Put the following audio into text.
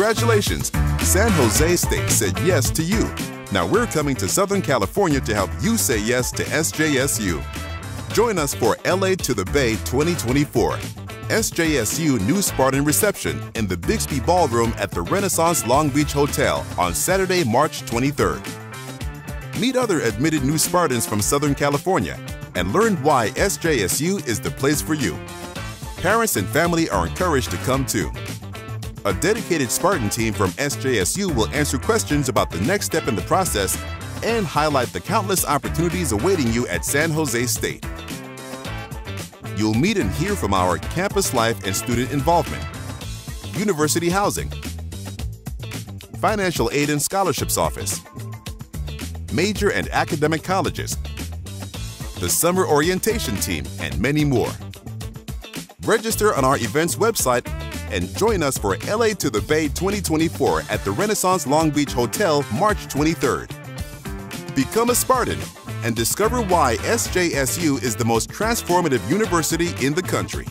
Congratulations! San Jose State said yes to you. Now we're coming to Southern California to help you say yes to SJSU. Join us for LA to the Bay 2024. SJSU New Spartan Reception in the Bixby Ballroom at the Renaissance Long Beach Hotel on Saturday, March 23rd. Meet other admitted New Spartans from Southern California and learn why SJSU is the place for you. Parents and family are encouraged to come too. A dedicated Spartan team from SJSU will answer questions about the next step in the process and highlight the countless opportunities awaiting you at San Jose State. You'll meet and hear from our campus life and student involvement, university housing, financial aid and scholarships office, major and academic colleges, the summer orientation team, and many more. Register on our events website and join us for LA to the Bay 2024 at the Renaissance Long Beach Hotel March 23rd. Become a Spartan and discover why SJSU is the most transformative university in the country.